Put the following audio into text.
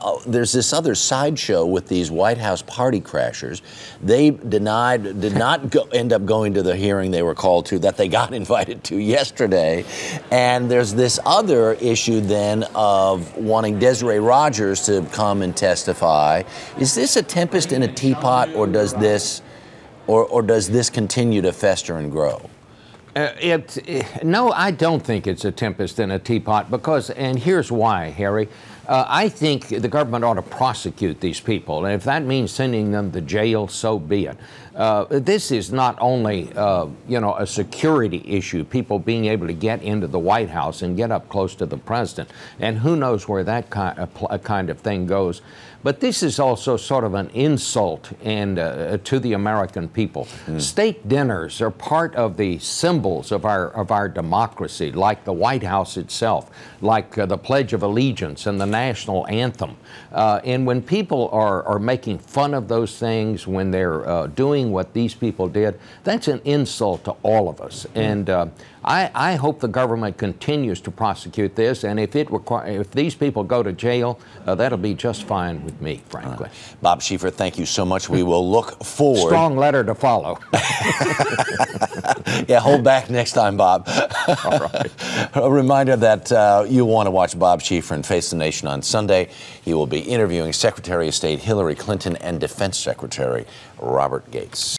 uh, there's this other sideshow with these White House party crashers. They denied, did not go, end up going to the hearing they were called to that they got invited to yesterday. And there's this other issue then of wanting Desiree Rogers to come and testify. Is this a tempest in a teapot, or does this, or, or does this continue to fester and grow? Uh, it, it, no, I don't think it's a tempest in a teapot because, and here's why, Harry. Uh, I think the government ought to prosecute these people, and if that means sending them to jail, so be it. Uh, this is not only, uh, you know, a security issue, people being able to get into the White House and get up close to the president, and who knows where that kind of, kind of thing goes. But this is also sort of an insult and uh, to the American people. Mm. State dinners are part of the symbols of our of our democracy, like the White House itself, like uh, the Pledge of Allegiance and the national anthem. Uh, and when people are are making fun of those things, when they're uh, doing what these people did, that's an insult to all of us. Mm. And uh, I, I hope the government continues to prosecute this, and if it require, if these people go to jail, uh, that'll be just fine with me, frankly. Bob Schieffer, thank you so much. We will look forward. Strong letter to follow. yeah, hold back next time, Bob. All right. A reminder that uh, you want to watch Bob Schieffer and Face the Nation on Sunday. He will be interviewing Secretary of State Hillary Clinton and Defense Secretary Robert Gates.